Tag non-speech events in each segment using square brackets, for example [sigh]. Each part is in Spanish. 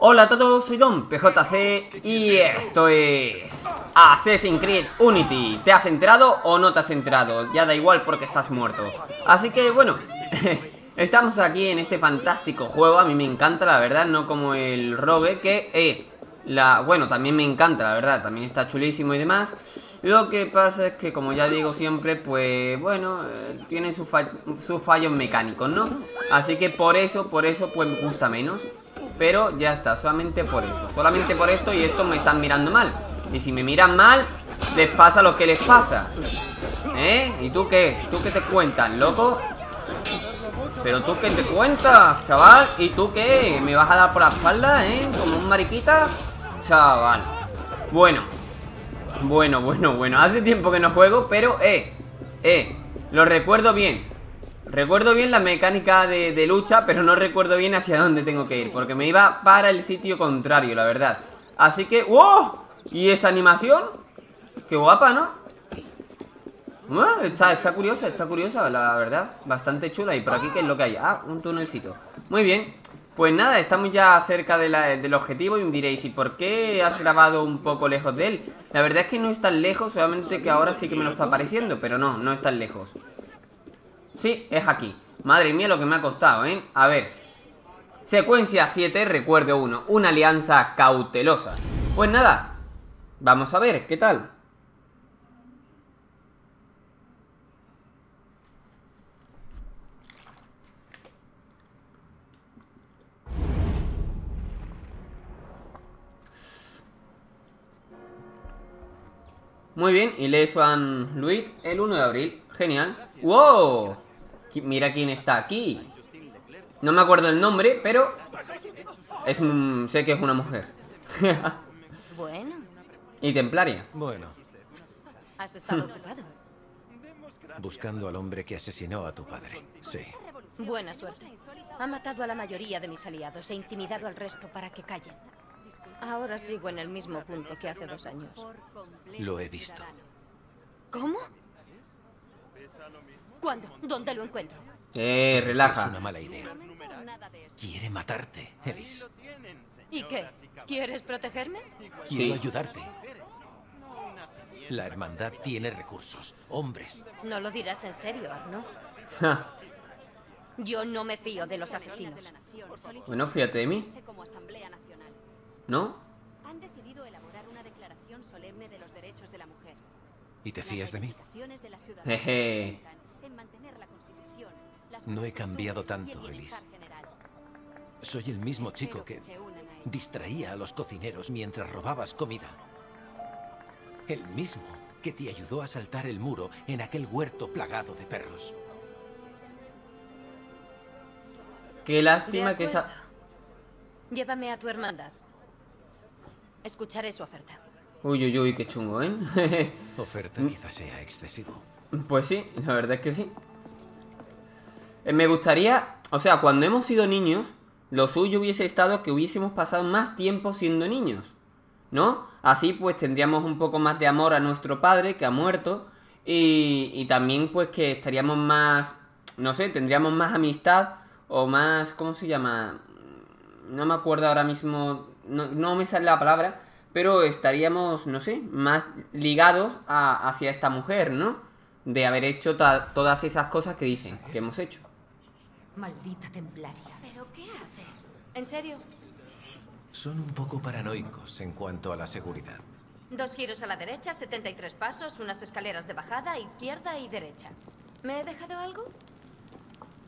Hola a todos, soy Don PJC y esto es Assassin's Creed Unity. ¿Te has enterado o no te has enterado? Ya da igual porque estás muerto. Así que bueno, [laughs] estamos aquí en este fantástico juego. A mí me encanta, la verdad, no como el Rogue, que eh, la, bueno, también me encanta, la verdad, también está chulísimo y demás. Lo que pasa es que, como ya digo siempre, pues bueno, eh, tiene sus fallos mecánicos, ¿no? Así que por eso, por eso, pues me gusta menos. Pero ya está, solamente por eso Solamente por esto y esto me están mirando mal Y si me miran mal, les pasa lo que les pasa ¿Eh? ¿Y tú qué? ¿Tú qué te cuentas, loco? ¿Pero tú qué te cuentas, chaval? ¿Y tú qué? ¿Me vas a dar por la espalda, eh? Como un mariquita Chaval Bueno Bueno, bueno, bueno Hace tiempo que no juego, pero, eh Eh Lo recuerdo bien Recuerdo bien la mecánica de, lucha, pero no recuerdo bien hacia dónde tengo que ir Porque me iba para el sitio contrario, la verdad Así que... ¡Wow! ¿Y esa animación? Qué guapa, ¿no? está, está curiosa, está curiosa, la verdad Bastante chula ¿Y por aquí qué es lo que hay? Ah, un tunelcito Muy bien Pues nada, estamos ya cerca del objetivo Y me diréis, ¿y por qué has grabado un poco lejos de él? La verdad es que no es tan lejos Solamente que ahora sí que me lo está apareciendo Pero no, no es tan lejos Sí, es aquí Madre mía lo que me ha costado, ¿eh? A ver Secuencia 7, recuerdo 1 Una alianza cautelosa Pues nada Vamos a ver, ¿qué tal? Muy bien, y le Luis el 1 de abril Genial ¡Wow! Mira quién está aquí. No me acuerdo el nombre, pero es sé que es una mujer. [laughs] bueno. Y templaria. Bueno. ¿Has estado ocupado? Buscando al hombre que asesinó a tu padre. Sí. Buena suerte. Ha matado a la mayoría de mis aliados e intimidado al resto para que callen. Ahora sigo en el mismo punto que hace dos años. Lo he visto. ¿Cómo? ¿Cuándo? ¿Dónde lo encuentro? Eh, relaja. Es una mala idea. Quiere matarte, Ellis. ¿Y qué? ¿Quieres protegerme? Quiero ayudarte. La hermandad tiene recursos, hombres. No lo dirás en serio, Arno. Yo no me fío de los asesinos. Bueno, fíjate de mí. ¿No? Han decidido elaborar una declaración solemne de los derechos de la mujer. ¿Y te fías de mí? Jeje. No he cambiado tanto, Elise. Soy el mismo chico que distraía a los cocineros mientras robabas comida. El mismo que te ayudó a saltar el muro en aquel huerto plagado de perros. Qué lástima que esa... Llévame a tu hermandad. Escucharé su oferta. Uy, uy, uy, qué chungo, ¿eh? [laughs] oferta quizás sea excesivo. Pues sí, la verdad es que sí. Eh, me gustaría, o sea, cuando hemos sido niños, lo suyo hubiese estado que hubiésemos pasado más tiempo siendo niños, ¿no? Así pues tendríamos un poco más de amor a nuestro padre que ha muerto y, también pues que estaríamos más, no sé, tendríamos más amistad o más, ¿cómo se llama? No me acuerdo ahora mismo, no, no me sale la palabra, pero estaríamos, no sé, más ligados a, hacia esta mujer, ¿no? De haber hecho todas esas cosas que dicen que hemos hecho. Maldita templaria. ¿Pero qué hace? ¿En serio? Son un poco paranoicos en cuanto a la seguridad. Dos giros a la derecha, 73 pasos, unas escaleras de bajada, izquierda y derecha. ¿Me he dejado algo?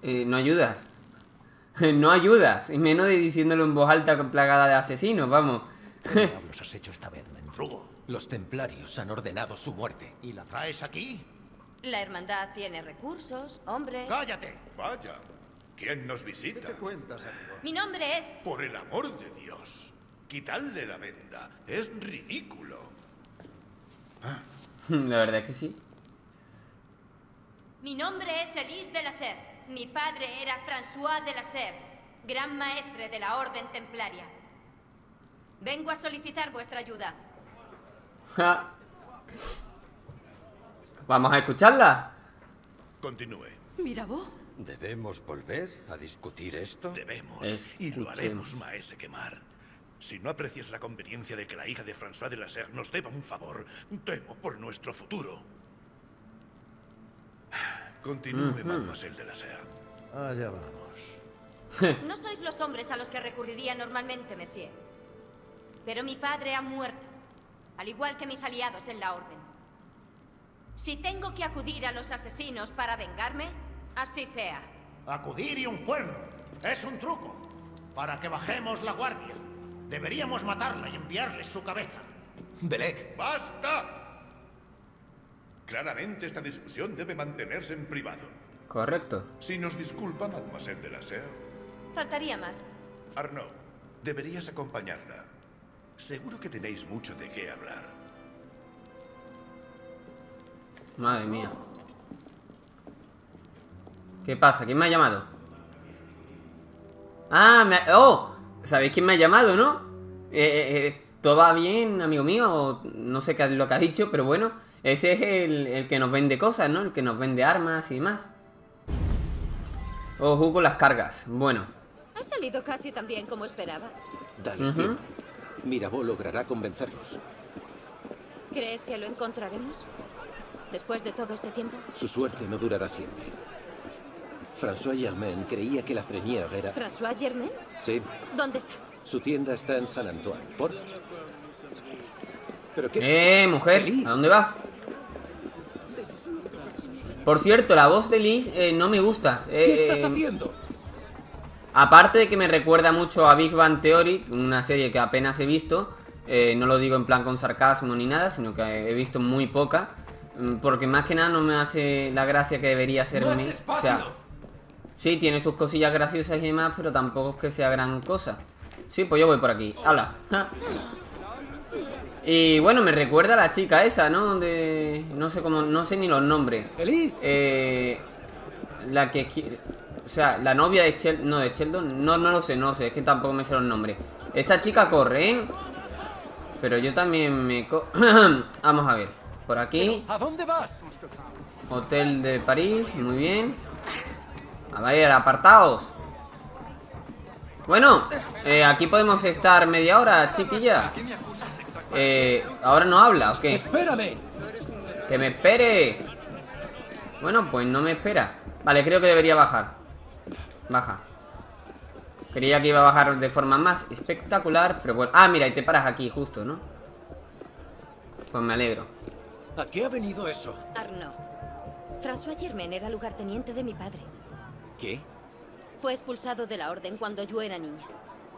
Eh, no ayudas. [laughs] no ayudas. Y menos de diciéndolo en voz alta plagada de asesinos, vamos. ¿Qué diablos has hecho esta vez, mendrugo? Los templarios han ordenado su muerte. ¿Y la traes aquí? La hermandad tiene recursos, hombres... ¡Cállate! Vaya, ¿Quién nos visita? ¿Qué te cuentas, Mi nombre es... Por el amor de Dios. Quitarle la venda. Es ridículo. [laughs] La verdad que sí. Mi nombre es Elise de la Ser. Mi padre era François de la Ser, gran maestre de la Orden Templaria. Vengo a solicitar vuestra ayuda. Vamos a escucharla. Continúe. Mira vos. ¿Debemos volver a discutir esto? Debemos. Y lo haremos, maese quemar. Si no aprecias la conveniencia de que la hija de François de la Serre nos deba un favor, temo por nuestro futuro. Continúe, mademoiselle de la Serre. Allá vamos. [laughs] No sois los hombres a los que recurriría normalmente, monsieur. Pero mi padre ha muerto, al igual que mis aliados en la Orden. Si tengo que acudir a los asesinos para vengarme, así sea. Acudir y un cuerno. Es un truco. Para que bajemos la guardia. Deberíamos matarla y enviarles su cabeza. Belek, ¡Basta! Claramente esta discusión debe mantenerse en privado. Correcto. Si nos disculpa, mademoiselle de la Serre. Faltaría más. Arnaud, deberías acompañarla. Seguro que tenéis mucho de qué hablar. Madre mía. ¿Qué pasa? ¿Quién me ha llamado? Ah, me ha- ¡Oh! ¿Sabéis quién me ha llamado, no? Eh, eh, eh, ¿Todo va bien, amigo mío? No sé qué es lo que ha dicho, pero bueno. Ese es el, el que nos vende cosas, ¿no? El que nos vende armas y demás. Ojo con las cargas. Bueno. Ha salido casi tan bien como esperaba. tiempo. Mirabeau logrará convencerlos. ¿Crees que lo encontraremos? Después de todo este tiempo. Su suerte no durará siempre. François Germain creía que la Frenière era... ¿François Germain? Sí, ¿Dónde está? su tienda está en San Antoine. ¿Por? ¿Pero qué? Eh, mujer. ¿a dónde vas? Por cierto, la voz de Liz eh, no me gusta. ¿Qué Eh, estás eh, haciendo? Aparte de que me recuerda mucho a Big Bang Theory, una serie que apenas he visto, eh, no lo digo en plan con sarcasmo ni nada, sino que he visto muy poca, mm, porque más que nada no me hace la gracia que debería hacerme. o sea, sí, tiene sus cosillas graciosas y demás, pero tampoco es que sea gran cosa. Sí, pues yo voy por aquí. ¡Hala! [laughs] Y bueno, me recuerda a la chica esa, ¿no? De... No sé cómo... No sé ni los nombres. ¡Elise! Eh, la que o sea, la novia de Sheldon, no de Sheldon, no, no lo sé, no lo sé, es que tampoco me sé los nombres. Esta chica corre, ¿eh? Pero yo también me co [coughs] Vamos a ver, por aquí, ¿A dónde vas? Hotel de París, muy bien. A ver, apartaos. Bueno, eh, aquí podemos estar media hora, chiquilla. Eh, ¿ahora no habla o qué? ¡Espérame! ¡Que me espere! Bueno, pues no me espera. Vale, creo que debería bajar. Baja. Creía que iba a bajar de forma más espectacular, pero bueno. Ah, mira, y te paras aquí, justo, ¿no? Pues me alegro. ¿A qué ha venido eso? Arnaud. François Germain era lugarteniente de mi padre. ¿Qué? Fue expulsado de la orden cuando yo era niña.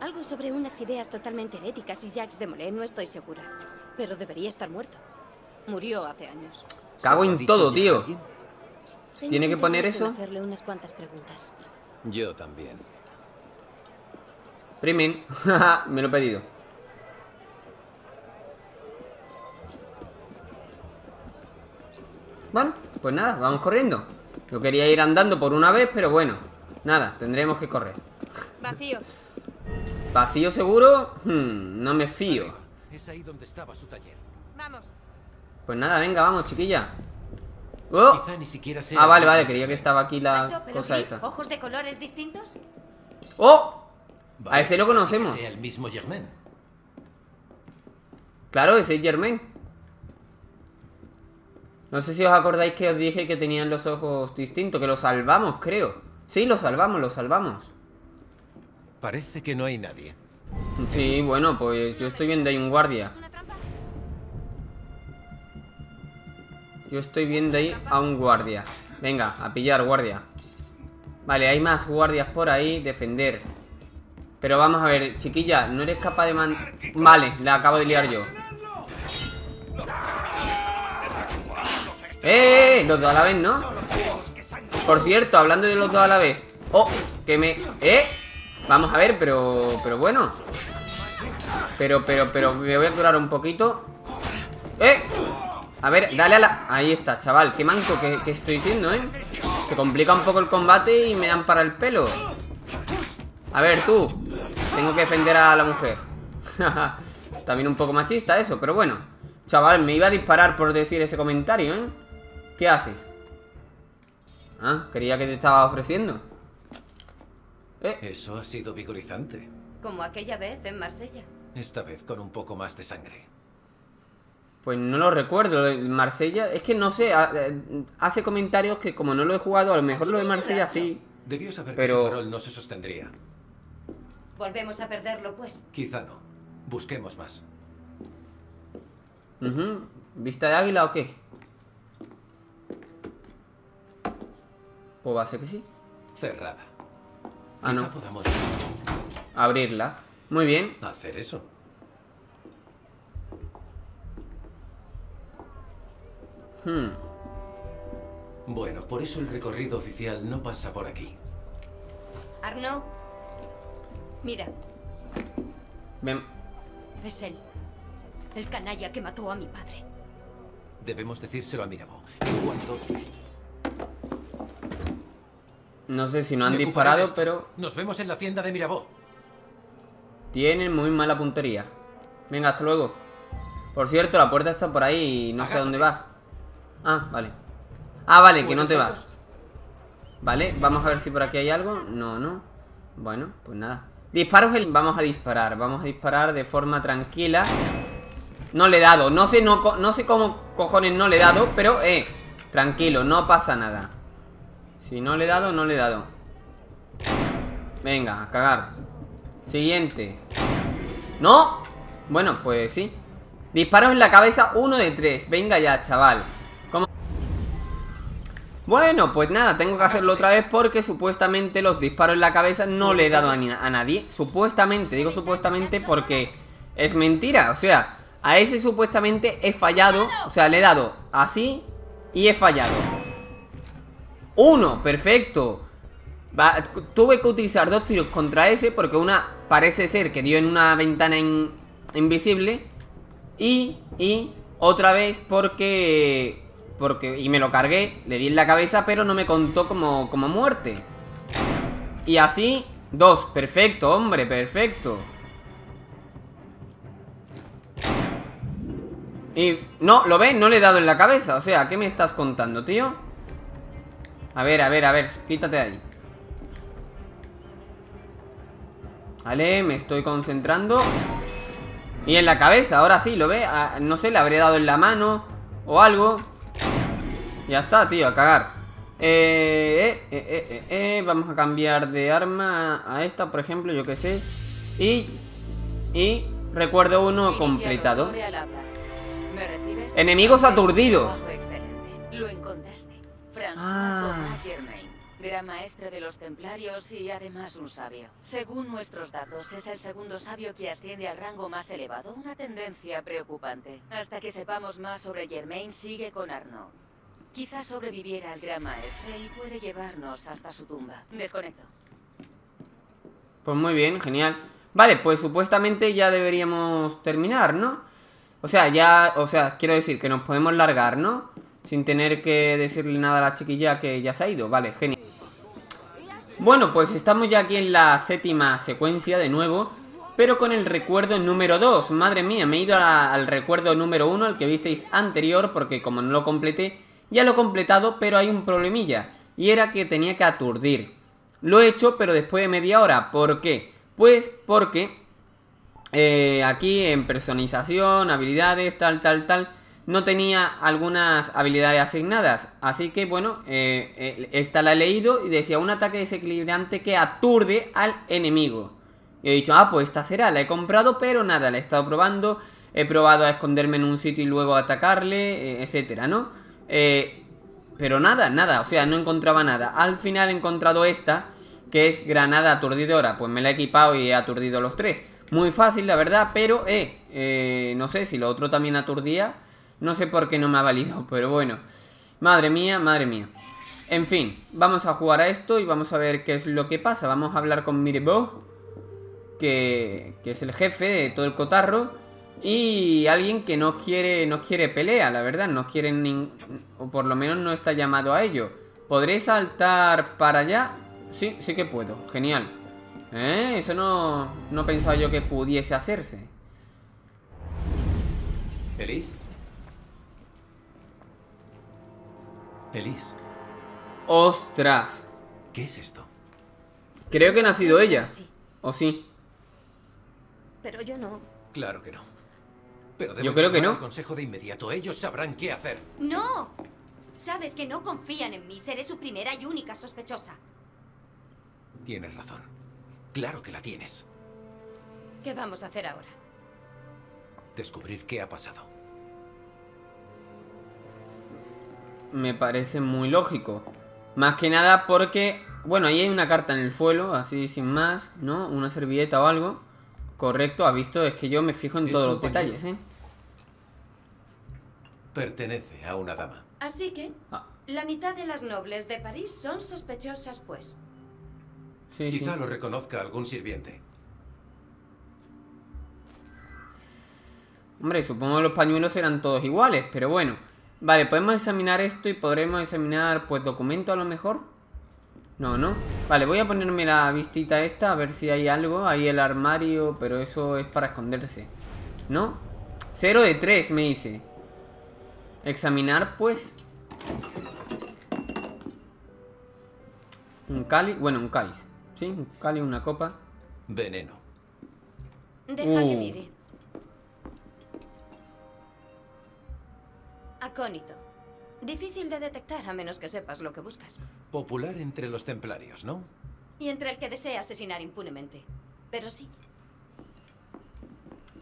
Algo sobre unas ideas totalmente heréticas y Jacques de Molay, no estoy segura. Pero debería estar muerto. Murió hace años. Cago ¿Se lo ha en todo, tío. ¿Tiene que poner eso? hacerle unas cuantas preguntas. Yo también. Primen. [laughs] me lo he pedido. Bueno, pues nada, vamos corriendo. Yo quería ir andando por una vez, pero bueno. Nada, tendremos que correr. Vacío. ¿Vacío seguro? Hmm, no me fío. Es ahí donde estaba su taller. Vamos. Pues nada, venga, vamos, chiquilla. ¡Oh! Quizá ni siquiera sea... Ah, vale, vale, creía que estaba aquí la Alto, pero cosa gris, esa. ojos de colores distintos. ¡Oh! Vale, A ese lo sí que conocemos. sea el mismo Germain. Claro, ese es Germain. No sé si os acordáis que os dije que tenían los ojos distintos, que lo salvamos, creo. Sí, lo salvamos, lo salvamos. Parece que no hay nadie. Sí, bueno, pues yo estoy viendo ahí un guardia. Yo estoy viendo ahí a un guardia. Venga, a pillar guardia. Vale, hay más guardias por ahí. Defender. Pero vamos a ver, chiquilla, ¿no eres capaz de man... Vale, la acabo de liar yo. ¡Eh! eh, Los dos a la vez, ¿no? Por cierto, hablando de los dos a la vez. ¡Oh! Que me... ¡Eh! Vamos a ver, pero... Pero bueno. Pero, pero, pero... Me voy a curar un poquito. ¡Eh! A ver, dale a la... Ahí está, chaval. Qué manco que estoy siendo, ¿eh? Se complica un poco el combate y me dan para el pelo. A ver, tú. Tengo que defender a la mujer. [laughs] También un poco machista eso, pero bueno. Chaval, me iba a disparar por decir ese comentario, ¿eh? ¿Qué haces? Ah, creía que te estaba ofreciendo. Eh, Eso ha sido vigorizante. Como aquella vez en Marsella. Esta vez con un poco más de sangre. Pues no lo recuerdo, de Marsella, es que no sé, eh, hace comentarios que como no lo he jugado, a lo mejor lo de Marsella sí. Debió saber Pero- que farol no se sostendría. Volvemos a perderlo, pues. Quizá no. Busquemos más. Ujú. ¿Vista de águila o qué? Pues va a ser que sí. Cerrada. Ah, no. podamos Abrirla. Muy bien. hacer eso. Hmm. Bueno, por eso el recorrido oficial no pasa por aquí. Arnaud. Mira, Ven. es él. El canalla que mató a mi padre. Debemos decírselo a Mirabeau. En cuanto No sé si no han disparado, pero Nos vemos en la hacienda de Mirabeau. tienen muy mala puntería. Venga, hasta luego. Por cierto, la puerta está por ahí y no sé a dónde vas. Ah, vale. Ah, vale, que no ¿Puedes te vas. Vale, vamos a ver si por aquí hay algo. No, no. Bueno, pues nada. Disparos, el... vamos a disparar. Vamos a disparar de forma tranquila. No le he dado. No sé, no, co- no sé cómo cojones no le he dado, pero, eh, tranquilo, no pasa nada. Si no le he dado, no le he dado. Venga, a cagar. Siguiente. ¿No? Bueno, pues sí. Disparos en la cabeza, uno de tres. Venga ya, chaval. ¿Cómo? Bueno, pues nada, tengo que hacerlo otra vez porque supuestamente los disparos en la cabeza no le he dado a, a nadie. Supuestamente, digo supuestamente porque es mentira. O sea, a ese supuestamente he fallado. O sea, le he dado así y he fallado. Uno, perfecto. Va, tuve que utilizar dos tiros contra ese porque una parece ser que dio en una ventana in- invisible y, y otra vez porque, porque, y me lo cargué, le di en la cabeza pero no me contó como, como muerte. Y así, dos, perfecto, hombre, perfecto. Y no, ¿lo ves? No le he dado en la cabeza, o sea, ¿qué me estás contando, tío? A ver, a ver, a ver, quítate de ahí. Vale, me estoy concentrando. Y en la cabeza, ahora sí, ¿lo ve? Ah, no sé, le habré dado en la mano o algo. Ya está, tío, a cagar. Eh, eh, eh, eh, eh, vamos a cambiar de arma a esta, por ejemplo, yo que sé. Y... Y... Recuerdo uno completado. Enemigos aturdidos. François Ah. Germain, gran maestre de los templarios y además un sabio. Según nuestros datos, es el segundo sabio que asciende al rango más elevado, una tendencia preocupante. Hasta que sepamos más sobre Germain, sigue con Arnaud. Quizás sobreviviera al gran maestre y puede llevarnos hasta su tumba. Desconecto. Pues muy bien, genial. Vale, pues supuestamente ya deberíamos terminar, ¿no? O sea, ya, o sea, quiero decir que nos podemos largar, ¿no? Sin tener que decirle nada a la chiquilla que ya se ha ido. Vale, genial. Bueno, pues estamos ya aquí en la séptima secuencia de nuevo. Pero con el recuerdo número 2. Madre mía, me he ido al recuerdo número 1, el que visteis anterior, porque como no lo completé, ya lo he completado, pero hay un problemilla. Y era que tenía que aturdir. Lo he hecho, pero después de media hora. ¿Por qué? Pues porque eh, aquí en personalización, habilidades, tal, tal, tal, no tenía algunas habilidades asignadas. Así que bueno, eh, eh, esta la he leído y decía un ataque desequilibrante que aturde al enemigo. Y he dicho, ah, pues esta será, la he comprado, pero nada, la he estado probando. He probado a esconderme en un sitio y luego atacarle, eh, etcétera, ¿no? Eh, pero nada, nada, o sea, no encontraba nada. Al final he encontrado esta, que es granada aturdidora. Pues me la he equipado y he aturdido los tres. Muy fácil, la verdad, pero, eh, eh, no sé si lo otro también aturdía. No sé por qué no me ha valido, pero bueno. Madre mía, madre mía. En fin, vamos a jugar a esto y vamos a ver qué es lo que pasa. Vamos a hablar con Mirebo, que, que es el jefe de todo el cotarro. Y alguien que no quiere, no quiere pelea, la verdad, no quiere nin- o por lo menos no está llamado a ello. ¿Podré saltar para allá? Sí, sí que puedo, genial. ¿Eh? Eso no, no pensaba yo que pudiese hacerse. ¿Elise? Elise, ¡Ostras! ¿qué es esto? Creo que no ha sido ella. Sí, ¿O sí? pero yo no. Claro que no. Pero Yo creo que no. consejo de inmediato. Ellos sabrán qué hacer. ¡No! Sabes que no confían en mí. Seré su primera y única sospechosa. Tienes razón. Claro que la tienes. ¿Qué vamos a hacer ahora? Descubrir qué ha pasado. Me parece muy lógico. Más que nada porque, bueno, ahí hay una carta en el suelo, así sin más, ¿no? Una servilleta o algo. Correcto, ha visto, es que yo me fijo en todos los detalles, ¿eh? Pertenece a una dama. Así que, Ah. la mitad de las nobles de París son sospechosas, pues. Sí, sí. Quizá lo reconozca algún sirviente. Hombre, supongo que los pañuelos eran todos iguales, pero bueno. Vale, podemos examinar esto y podremos examinar, pues, documento a lo mejor. No, no. Vale, voy a ponerme la vistita esta, a ver si hay algo. Ahí el armario, pero eso es para esconderse. ¿No? Cero de tres, me dice. Examinar, pues. Un cáliz, bueno, un cáliz. Sí, un cáliz, una copa. Veneno. Deja que Uh. mire. Acónito. Difícil de detectar a menos que sepas lo que buscas. Popular entre los templarios, ¿no? Y entre el que desea asesinar impunemente. Pero sí.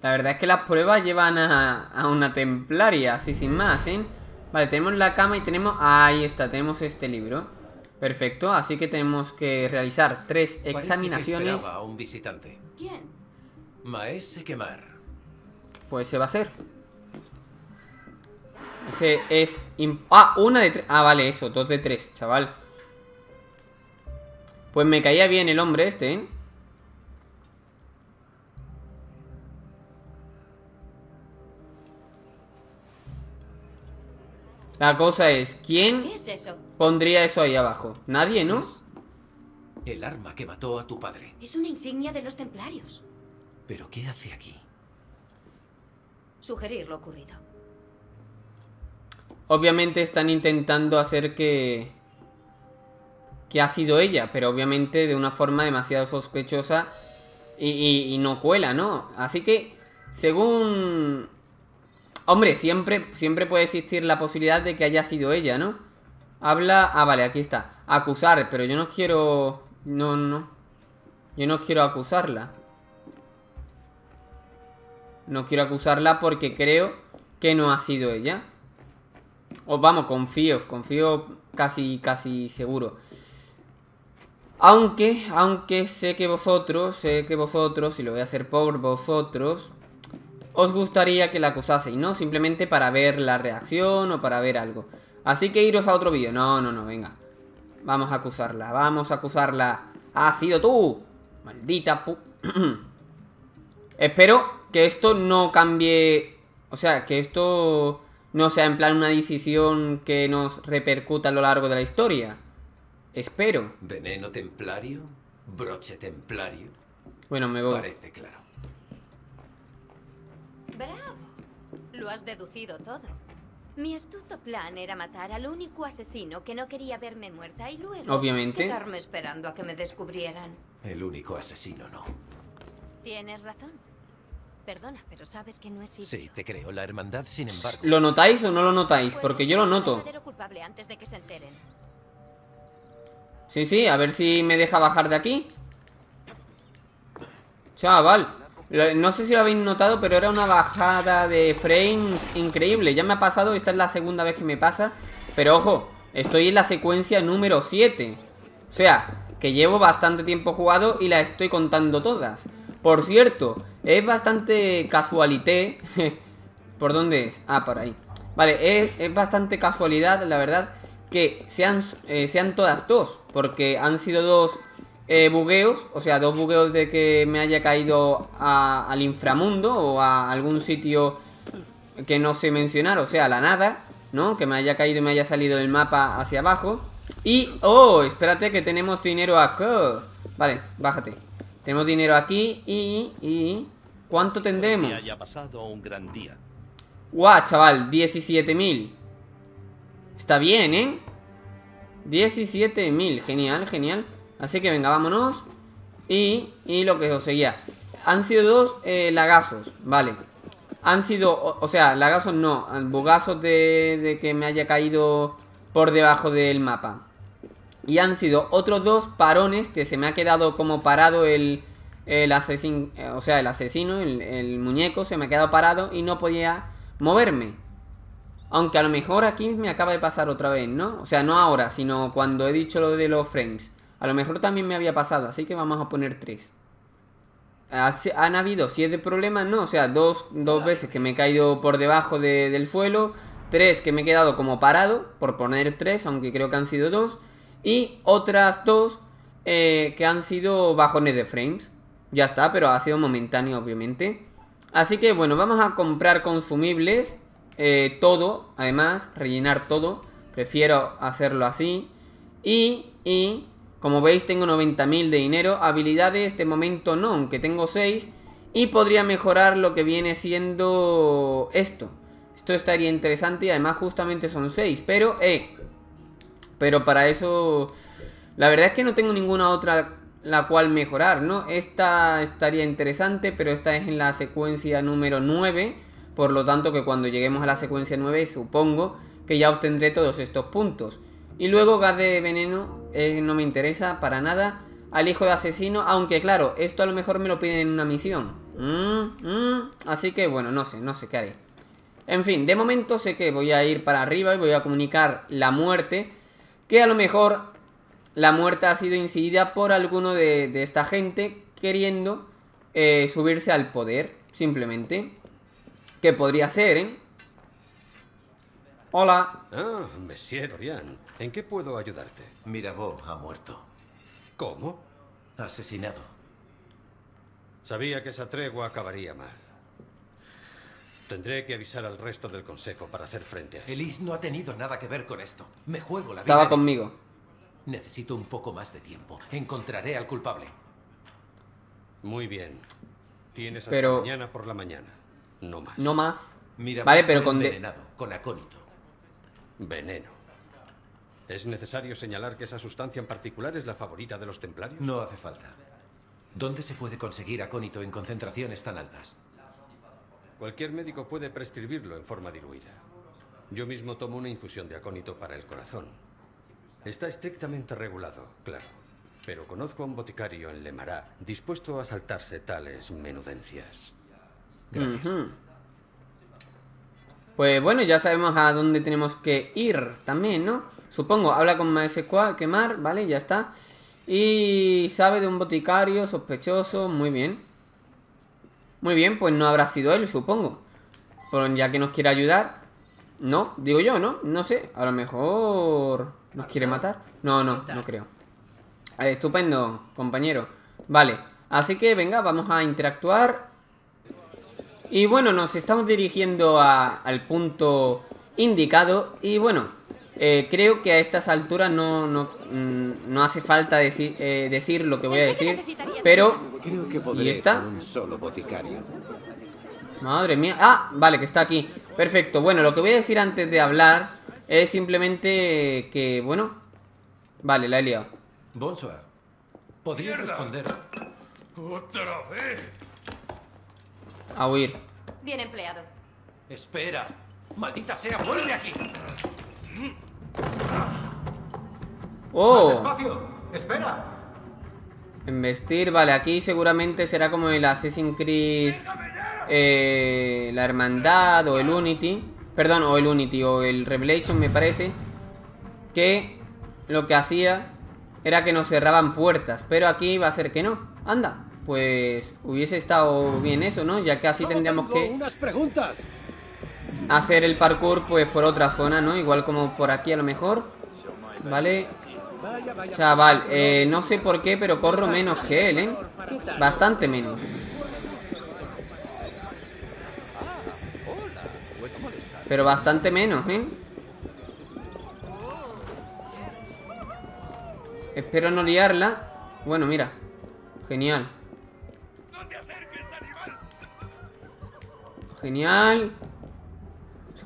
La verdad es que las pruebas llevan a, a una templaria, así sin más, ¿eh? Vale, tenemos la cama y tenemos... Ahí está, tenemos este libro. Perfecto, así que tenemos que realizar tres Parece que examinaciones. esperaba a un visitante. ¿Quién? Maese Quemar. Pues ese va a ser. Ese es... Ah, una de tres. Ah, vale, eso, dos de tres, chaval. Pues me caía bien el hombre este, ¿eh? La cosa es, ¿quién ¿Qué es eso? pondría eso ahí abajo? Nadie, ¿no? Es el arma que mató a tu padre. Es una insignia de los templarios. ¿Pero qué hace aquí? Sugerir lo ocurrido. Obviamente están intentando hacer que... Que ha sido ella, pero obviamente de una forma demasiado sospechosa y, no cuela, ¿no? Así que, según... Hombre, siempre, siempre puede existir la posibilidad de que haya sido ella, ¿no? Habla... Ah, vale, aquí está. Acusar, pero yo no quiero... No, no. Yo no quiero acusarla. No quiero acusarla porque creo que no ha sido ella. O vamos, confío, confío casi, casi seguro. Aunque, aunque sé que vosotros, sé que vosotros, y lo voy a hacer por vosotros, os gustaría que la acusaseis, ¿no? Simplemente para ver la reacción o para ver algo. Así que iros a otro vídeo. No, no, no, venga. Vamos a acusarla, vamos a acusarla. ¡Ha sido tú! Maldita pu... [clears throat] Espero que esto no cambie... O sea, que esto no sea en plan una decisión que nos repercuta a lo largo de la historia. Espero. ¿Veneno templario? ¿Broche templario? Bueno, me voy. Parece claro. Bravo. Lo has deducido todo. Mi astuto plan era matar al único asesino que no quería verme muerta y luego Obviamente. quedarme esperando a que me descubrieran. El único asesino no. Tienes razón. Perdona, pero sabes que no sido. Sí, te creo. La hermandad, sin embargo. ¿Lo notáis o no lo notáis? Porque yo lo noto. verdadero culpable antes de que se enteren. Sí, sí, a ver si me deja bajar de aquí. Chaval. No sé si lo habéis notado, pero era una bajada de frames increíble. Ya me ha pasado, esta es la segunda vez que me pasa. Pero ojo, estoy en la secuencia número 7. O sea, que llevo bastante tiempo jugado y la estoy contando todas. Por cierto, es bastante casualité. [laughs] ¿Por dónde es? Ah, por ahí. Vale, es, es bastante casualidad, la verdad, que sean, eh, sean todas dos. Porque han sido dos eh, bugueos, o sea, dos bugueos de que me haya caído al inframundo o a algún sitio que no sé mencionar, o sea, a la nada, ¿no? Que me haya caído y me haya salido del mapa hacia abajo. Y, oh, espérate que tenemos dinero acá. Vale, bájate. Tenemos dinero aquí y, y... ¿Cuánto tendremos? haya pasado un gran día. Guau, chaval, 17.000 Está bien, ¿eh? 17.000, genial, genial Así que venga, vámonos Y, y lo que os seguía han sido dos eh, lagazos, vale. Han sido, o, sea, lagazos no, bugazos de, de que me haya caído por debajo del mapa. Y han sido otros dos parones que se me ha quedado como parado el, el asesino, eh, o sea, el asesino, el, el, muñeco, se me ha quedado parado y no podía moverme. Aunque a lo mejor aquí me acaba de pasar otra vez, ¿no? O sea, no ahora, sino cuando he dicho lo de los frames. A lo mejor también me había pasado, así que vamos a poner tres. Han habido siete problemas, ¿no? O sea, dos, dos veces que me he caído por debajo de, del suelo. Tres que me he quedado como parado, por poner tres, aunque creo que han sido dos. Y otras dos eh, que han sido bajones de frames. Ya está, pero ha sido momentáneo, obviamente. Así que, bueno, vamos a comprar consumibles. Eh, todo, además, rellenar todo. Prefiero hacerlo así. Y, y como veis tengo 90.000 de dinero, habilidades de momento no, aunque tengo 6 Y podría mejorar lo que viene siendo esto Esto estaría interesante y además justamente son 6 Pero, eh, pero para eso La verdad es que no tengo ninguna otra la cual mejorar, ¿no? Esta estaría interesante, pero esta es en la secuencia número 9 Por lo tanto que cuando lleguemos a la secuencia 9 supongo que ya obtendré todos estos puntos y luego gas de veneno eh, no me interesa para nada. Al hijo de asesino, aunque claro, esto a lo mejor me lo piden en una misión. Mm, mm, así que bueno, no sé, no sé qué haré. En fin, de momento sé que voy a ir para arriba y voy a comunicar la muerte. Que a lo mejor la muerte ha sido incidida por alguno de, esta gente queriendo eh, subirse al poder, simplemente. Que podría ser, ¿eh? Hola. Ah, Monsieur Dorian. ¿En qué puedo ayudarte? Mirabeau ha muerto. ¿Cómo? Asesinado. Sabía que esa tregua acabaría mal. Tendré que avisar al resto del consejo para hacer frente a eso. Elise no ha tenido nada que ver con esto. Me juego la vida. Estaba conmigo. Necesito un poco más de tiempo. Encontraré al culpable. Muy bien. Tienes hasta pero... mañana por la mañana. No más. No más. Mira, vale, pero con envenenado, con acónito. Veneno. ¿Es necesario señalar que esa sustancia en particular es la favorita de los templarios? No hace falta. ¿Dónde se puede conseguir acónito en concentraciones tan altas? Cualquier médico puede prescribirlo en forma diluida. Yo mismo tomo una infusión de acónito para el corazón. Está estrictamente regulado, claro. Pero conozco a un boticario en Lemará dispuesto a saltarse tales menudencias. Gracias. Pues bueno, ya sabemos a dónde tenemos que ir también, ¿no? Supongo, habla con MySQL, quemar, ¿vale? Ya está. Y sabe de un boticario sospechoso, muy bien. Muy bien, pues no habrá sido él, supongo. Pues ya que nos quiere ayudar. No, digo yo, ¿no? No sé, a lo mejor nos quiere matar. No, no, no creo. Eh, estupendo, compañero. Vale, así que venga, vamos a interactuar y bueno, nos estamos dirigiendo al punto indicado y bueno, eh, creo que a estas alturas no, no, mm, hace falta decir, eh, decir lo que voy a decir, pero... Creo que ¿Y está? un solo boticario. Madre mía. Ah, vale, que está aquí. Perfecto. Bueno, lo que voy a decir antes de hablar es simplemente que, bueno... Vale, la he liado. Bonsoir. ¿Podría responder? ¡Otra vez! A huir. Bien empleado. Espera. Maldita sea, vuelve aquí. ¡Oh! despacio! ¡Espera! Investir, vale, aquí seguramente será como el Assassin's Creed eh, La Hermandad o el Unity Perdón, o el Unity o el Revelation me parece Que lo que hacía era que nos cerraban puertas Pero aquí va a ser que no Anda pues hubiese estado bien eso, ¿no? Ya que así tendríamos que hacer el parkour pues por otra zona, ¿no? Igual como por aquí a lo mejor. ¿Vale? Chaval, eh, no sé por qué, pero corro menos que él, ¿eh? Bastante menos. Pero bastante menos, ¿eh? Espero no liarla. Bueno, mira. Genial. Genial.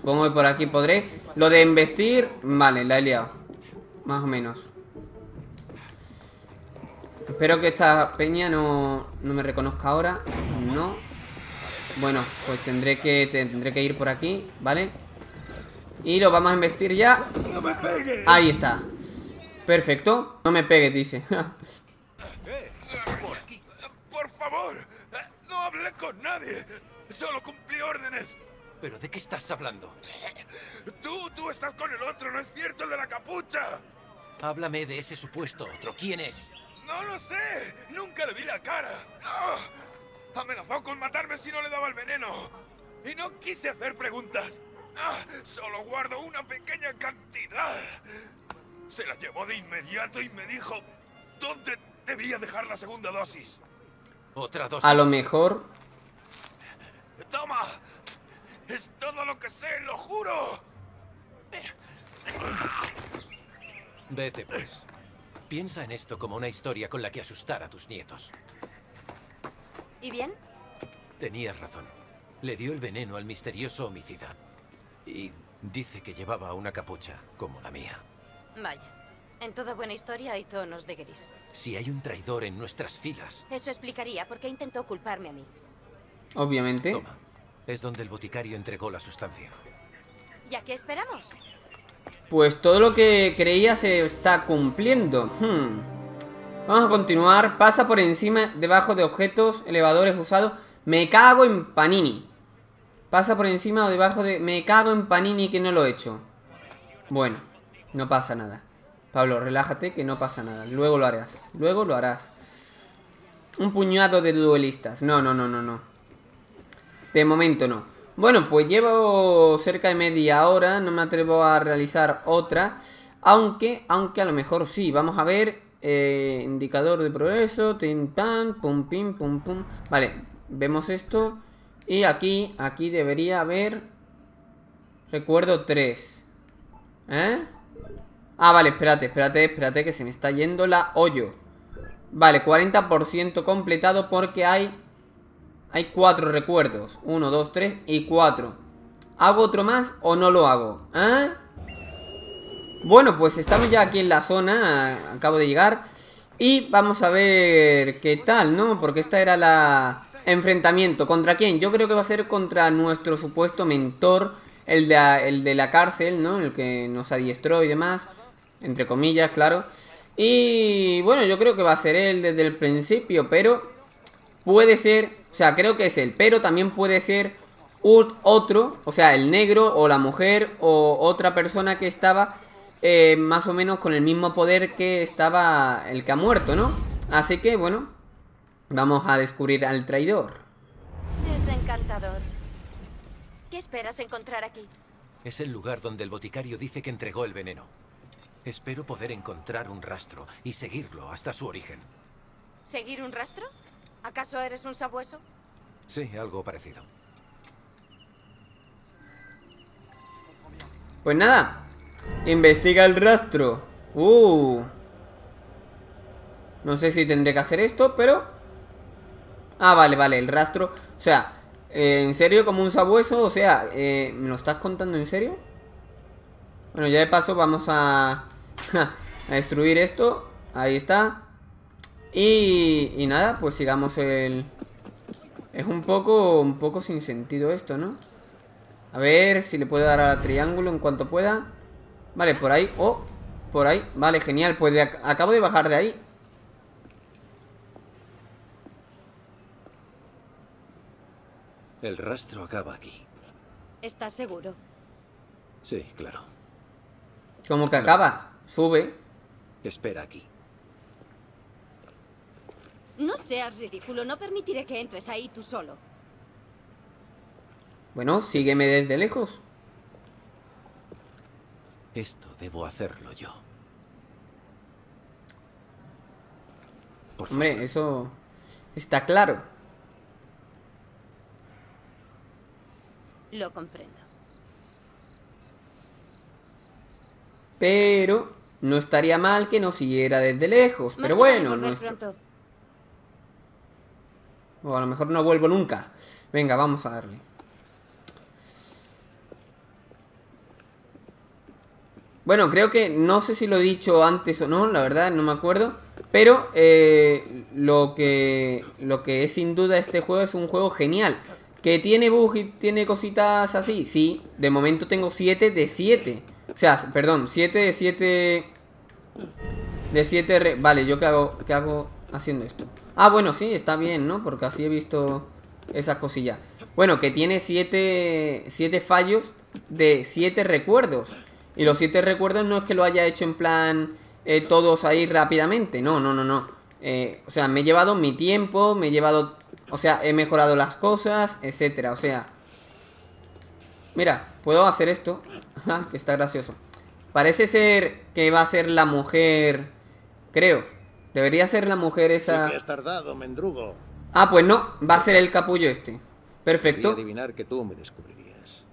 Supongo que por aquí podré. Lo de investir, vale, la he liado. Más o menos. Espero que esta peña no, no me reconozca ahora. No. Bueno, pues tendré que, tendré que ir por aquí, ¿vale? Y lo vamos a investir ya. Ahí está. Perfecto. No me pegues, dice. [laughs] Por favor, no hablé con nadie. Solo cumplí órdenes. ¿Pero de qué estás hablando? Tú, tú estás con el otro, ¿no es cierto? El de la capucha. Háblame de ese supuesto otro. ¿Quién es? No lo sé. Nunca le vi la cara. Ah, amenazó con matarme si no le daba el veneno. Y no quise hacer preguntas. Ah, solo guardo una pequeña cantidad. Se la llevó de inmediato y me dijo dónde debía dejar la segunda dosis. Otra dosis. A lo mejor. ¡Toma! Es todo lo que sé, lo juro. Vete, pues. Piensa en esto como una historia con la que asustar a tus nietos. ¿Y bien? Tenías razón. Le dio el veneno al misterioso homicida. Y dice que llevaba una capucha, como la mía. Vaya. En toda buena historia hay tonos de gris. Si hay un traidor en nuestras filas... Eso explicaría por qué intentó culparme a mí. Obviamente. Toma. Es donde el boticario entregó la sustancia. ¿Ya qué esperamos? Pues todo lo que creía se está cumpliendo. Hmm. Vamos a continuar. Pasa por encima, debajo de objetos, elevadores usados. Me cago en Panini. Pasa por encima o debajo de... Me cago en Panini que no lo he hecho. Bueno, no pasa nada. Pablo, relájate que no pasa nada. Luego lo harás. Luego lo harás. Un puñado de duelistas. No, no, no, no, no. De momento no. Bueno, pues llevo cerca de media hora. No me atrevo a realizar otra. Aunque, aunque a lo mejor sí. Vamos a ver. Eh, indicador de progreso. Tin, tan, pum, pim, pum, pum. Vale, vemos esto. Y aquí, aquí debería haber... Recuerdo 3. ¿Eh? Ah, vale, espérate, espérate, espérate que se me está yendo la hoyo. Vale, 40% completado porque hay... Hay 4 recuerdos. 1, 2, 3 y 4. ¿Hago otro más o no lo hago? ¿Eh? Bueno, pues estamos ya aquí en la zona. Acabo de llegar. Y vamos a ver qué tal, ¿no? Porque esta era la... Enfrentamiento. ¿Contra quién? Yo creo que va a ser contra nuestro supuesto mentor. El de, el de la cárcel, ¿no? El que nos adiestró y demás. Entre comillas, claro. Y bueno, yo creo que va a ser él desde el principio, pero puede ser, o sea, creo que es él, pero también puede ser un otro, o sea, el negro o la mujer o otra persona que estaba eh, más o menos con el mismo poder que estaba el que ha muerto, ¿no? Así que bueno, vamos a descubrir al traidor. Es encantador. ¿Qué esperas encontrar aquí? Es el lugar donde el boticario dice que entregó el veneno. Espero poder encontrar un rastro y seguirlo hasta su origen. ¿Seguir un rastro? ¿Acaso eres un sabueso? Sí, algo parecido. Pues nada, investiga el rastro. Uh. No sé si tendré que hacer esto, pero... Ah, vale, vale, el rastro... O sea, eh, ¿en serio como un sabueso? O sea, eh, ¿me lo estás contando en serio? Bueno, ya de paso vamos a... [laughs] a destruir esto. Ahí está. Y, y nada, pues sigamos el... Es un poco, un poco sin sentido esto, ¿no? A ver si le puedo dar a triángulo en cuanto pueda. Vale, por ahí. Oh, por ahí. Vale, genial. Pues de acabo de bajar de ahí. El rastro acaba aquí. ¿Estás seguro? Sí, claro. Como que acaba. Sube. Espera aquí. No seas ridículo. No permitiré que entres ahí tú solo. Bueno, sígueme desde lejos. Esto debo hacerlo yo. Por Hombre, favor. eso está claro. Lo comprendo. Pero no estaría mal que nos siguiera desde lejos. Pero Más bueno, volver nuestro- pronto. O a lo mejor no vuelvo nunca. Venga, vamos a darle. Bueno, creo que no sé si lo he dicho antes o no, la verdad, no me acuerdo. Pero eh, lo, que, lo que es sin duda este juego es un juego genial. ¿Que tiene bugs y tiene cositas así? Sí, de momento tengo 7 de 7. O sea, perdón, 7 de 7... De 7... Vale, ¿yo qué hago, qué hago haciendo esto? Ah, bueno, sí, está bien, ¿no? Porque así he visto esas cosillas. Bueno, que tiene 7 siete fallos de 7 recuerdos. Y los 7 recuerdos no es que lo haya hecho en plan eh, todos ahí rápidamente. No, no, no, no. Eh, o sea, me he llevado mi tiempo, me he llevado... O sea, he mejorado las cosas, etcétera. O sea... Mira, puedo hacer esto. [laughs] Ah, que está gracioso. Parece ser que va a ser la mujer... Creo. Debería ser la mujer esa... Sí tardado, mendrugo. Ah, pues no. Va a ser el capullo este. Perfecto. adivinar que tú me descubrirías.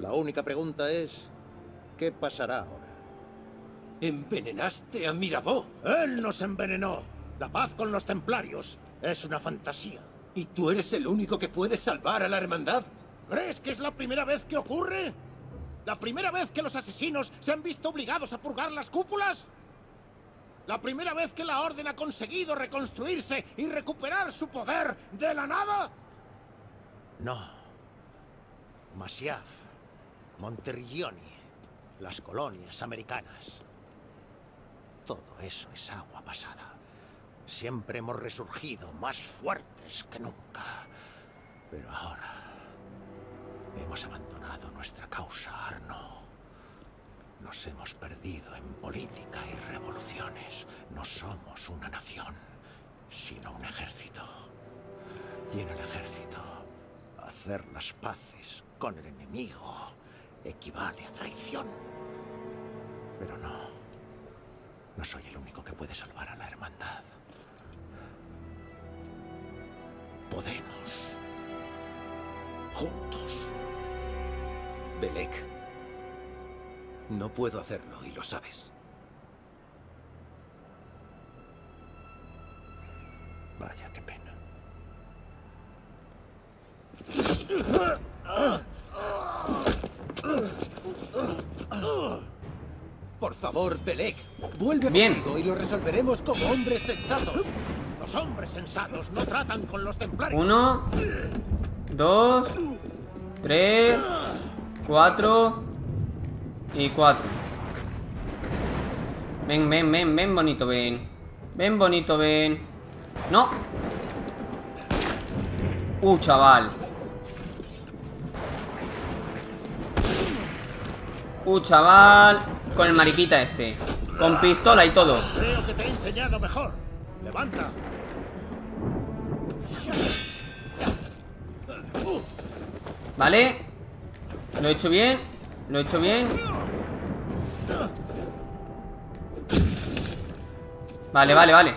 La única pregunta es... ¿Qué pasará ahora? ¿Envenenaste a Mirabeau? Él nos envenenó. La paz con los templarios es una fantasía. ¿Y tú eres el único que puede salvar a la hermandad? ¿Crees que es la primera vez que ocurre? ¿La primera vez que los asesinos se han visto obligados a purgar las cúpulas? ¿La primera vez que la Orden ha conseguido reconstruirse y recuperar su poder de la nada? No. Masyaf, Monterrigioni, las colonias americanas. Todo eso es agua pasada. Siempre hemos resurgido más fuertes que nunca. Pero ahora hemos abandonado nuestra causa, Arno. Nos hemos perdido en política y revoluciones. No somos una nación, sino un ejército. Y en el ejército, hacer las paces con el enemigo equivale a traición. Pero no. No soy el único que puede salvar a la hermandad. Podemos. Juntos. Belek. No puedo hacerlo y lo sabes. Vaya, qué pena. Por favor, Belek, vuelve Bien. conmigo y lo resolveremos como hombres sensatos. Los hombres sensatos no tratan con los templarios. Uno, dos, tres, cuatro y cuatro. Ven, ven, ven, ven, bonito, ven. Ven, bonito, ven. No. Uh, chaval. Uh, chaval. Con el mariquita este. Con pistola y todo. Creo que te he enseñado mejor. Levanta. ¿Vale? Lo he hecho bien Lo he hecho bien Vale, vale, vale.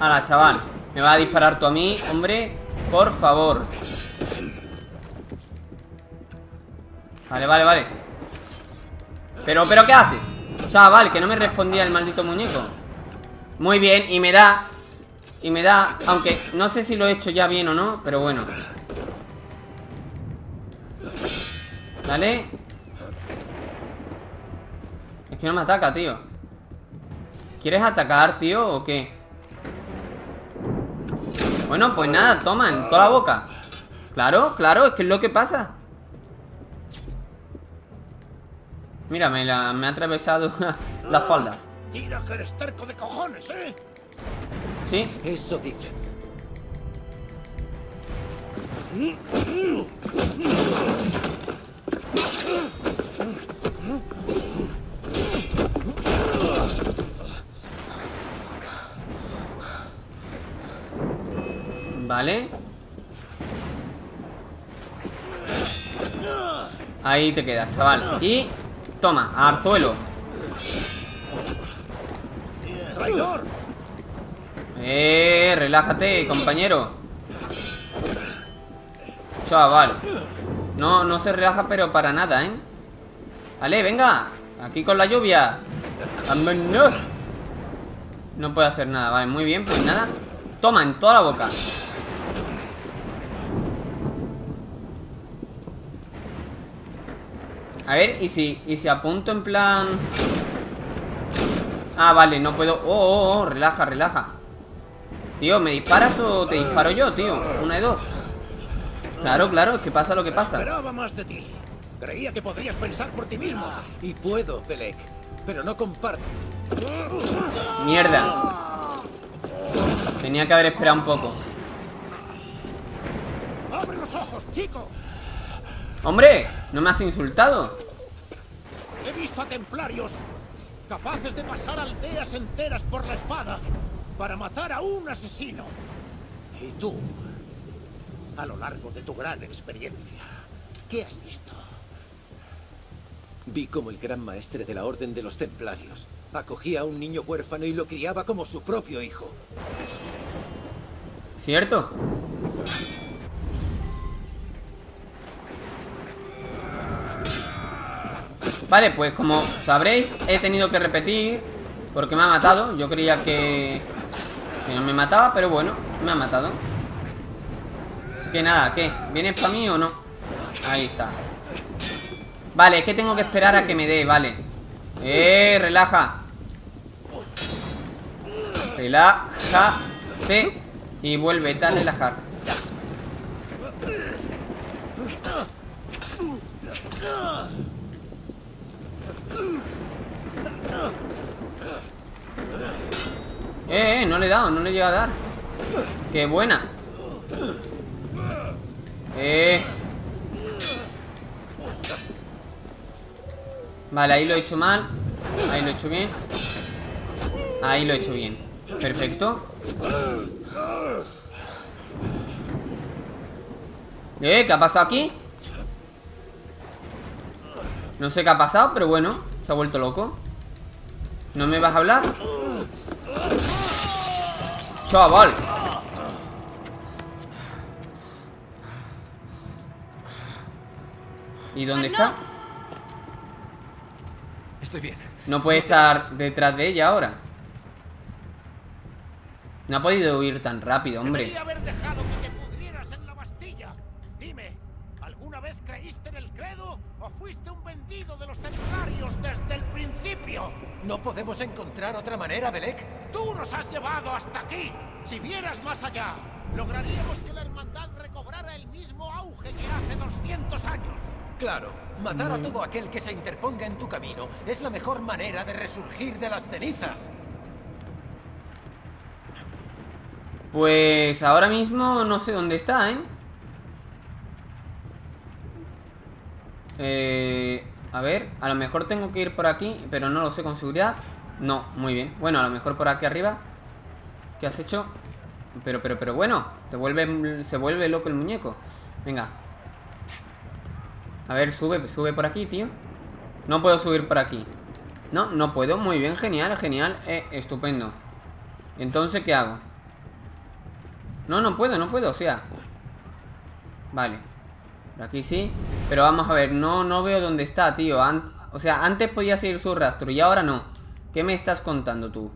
Hala, chaval Me va a disparar tú a mí, hombre Por favor Vale, vale, vale Pero, pero, ¿qué haces? Chaval, que no me respondía el maldito muñeco Muy bien, y me da Y me da, aunque no sé si lo he hecho ya bien o no Pero bueno. Vale Es que no me ataca, tío. ¿Quieres atacar, tío, o qué? Bueno, pues nada, toma, en toda la boca. Claro, claro, es que es lo que pasa. Mira, me, la- me ha atravesado [laughs] las faldas. Mira que eres terco de cojones, ¿eh? ¿Sí? Eso dicen. Vale Ahí te quedas, chaval Y... Toma, arzuelo Traidor. Eh, relájate, compañero. Chaval. No, no se relaja pero para nada, ¿eh? Vale, venga. Aquí con la lluvia. No puedo hacer nada, vale, muy bien, pues nada. Toma, en toda la boca. A ver, ¿y si, y si apunto en plan... Ah, vale, no puedo... Oh, oh, oh, relaja, relaja Tío, ¿me disparas o te disparo yo, tío? Una de dos Claro, claro, es que pasa lo que pasa Esperaba más de ti. Creía que podrías pensar por ti mismo. Y puedo, Belek, pero no comparto. Mierda Tenía que haber esperado un poco ¡Abre los ojos, chico! ¡Hombre! ¿No me has insultado? He visto a templarios capaces de pasar aldeas enteras por la espada para matar a un asesino. Y tú, a lo largo de tu gran experiencia, ¿qué has visto? Vi como el gran maestre de la Orden de los Templarios acogía a un niño huérfano y lo criaba como su propio hijo. ¿Cierto? Vale, pues como sabréis He tenido que repetir Porque me ha matado, yo creía que No me mataba, pero bueno Me ha matado. Así que nada, ¿qué? ¿Vienes para mí o no? Ahí está. Vale, es que tengo que esperar a que me dé, vale. Eh, relaja. Relájate Y vuélvete a relajar Eh, eh, no le he dado, no le llega a dar. Qué buena. Eh. Vale, ahí lo he hecho mal. Ahí lo he hecho bien. Ahí lo he hecho bien. Perfecto. Eh, ¿qué ha pasado aquí? No sé qué ha pasado, pero bueno Se ha vuelto loco. ¿No me vas a hablar? Chaval ¿Y dónde está? Estoy bien. No puede estar detrás de ella ahora No ha podido huir tan rápido, hombre Debería haber dejado que te pudrieras en la Bastilla. Dime, ¿alguna vez creíste en el credo o fuiste un vendido de los templarios desde el principio? ¿No podemos encontrar otra manera, Belek? Tú nos has llevado hasta aquí. Si vieras más allá, lograríamos que la hermandad recobrara el mismo auge que hace 200 años. Claro, matar a todo aquel que se interponga en tu camino es la mejor manera de resurgir de las cenizas. Pues ahora mismo no sé dónde está, ¿eh? Eh, a ver, a lo mejor tengo que ir por aquí Pero no lo sé con seguridad. No, muy bien, bueno, a lo mejor por aquí arriba. ¿Qué has hecho? Pero, pero, pero bueno te vuelve, Se vuelve loco el muñeco. Venga. A ver, sube, sube por aquí, tío. No puedo subir por aquí. No, no puedo, muy bien, genial, genial. Eh, Estupendo. Entonces, ¿qué hago? No, no puedo, no puedo, o sea. Vale aquí sí Pero vamos a ver, no, no veo dónde está, tío An- O sea, antes podía seguir su rastro Y ahora no ¿Qué me estás contando tú?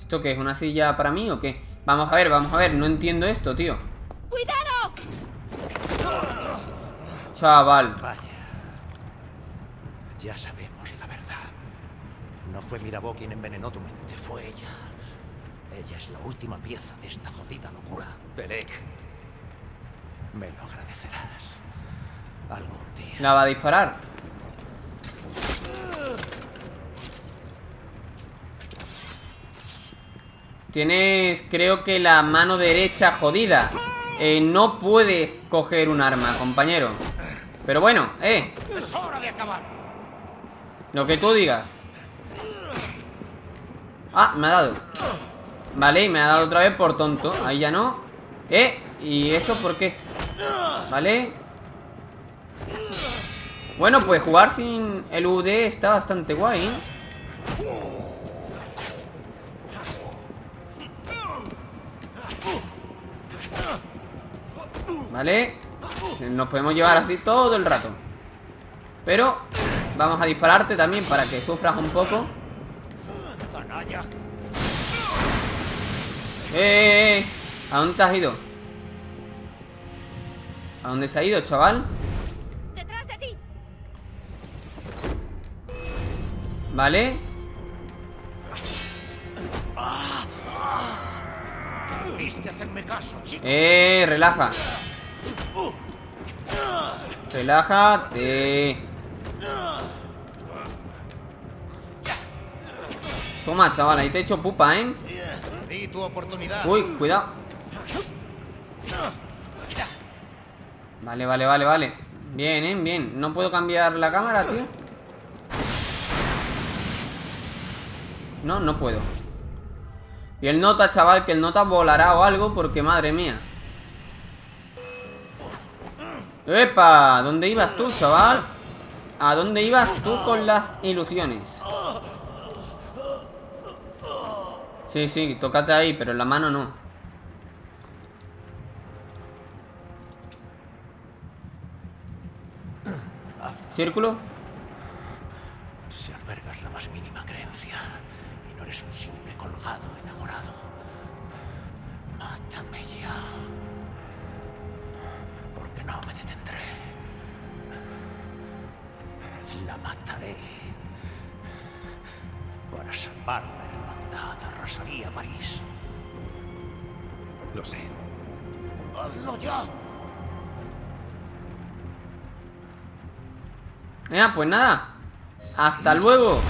¿Esto qué es? ¿Una silla para mí o qué? Vamos a ver, vamos a ver No entiendo esto, tío ¡Cuidado! Chaval Vaya. Ya sabemos la verdad. No fue Mirabó quien envenenó tu mente, fue ella. Ella es la última pieza de esta jodida locura. Belek, Me lo agradecerás. Algún día. La va a disparar Tienes, creo que la mano derecha jodida Eh, No puedes coger un arma, compañero Pero bueno, eh Es hora de acabar. Lo que tú digas Ah, me ha dado Vale, y me ha dado otra vez por tonto Ahí ya no Eh, ¿y eso por qué? Vale Bueno, pues jugar sin el UD está bastante guay ¿eh? Vale Nos podemos llevar así todo el rato Pero Vamos a dispararte también para que sufras un poco. ¡Eh, eh, eh! ¿A dónde te has ido? ¿A dónde se ha ido, chaval? ¡Detrás de ti! Vale caso. Eh, relaja Relájate Toma, chaval, ahí te he hecho pupa, ¿eh? Tu oportunidad. Uy, cuidado Vale, vale, vale, vale Bien, ¿eh? Bien No puedo cambiar la cámara, tío No, no puedo Y el nota, chaval Que el nota volará o algo Porque, madre mía ¡Epa! ¿Dónde ibas tú, chaval? ¿A dónde ibas tú con las ilusiones? Sí, sí, tócate ahí, pero en la mano no ¿Círculo? Si albergas la más mínima creencia y no eres un simple colgado enamorado, mátame ya. Porque no me detendré. La mataré. Para salvar hermandad arrasaría París. Lo sé. ¡Hazlo ya! Ya, pues nada Hasta luego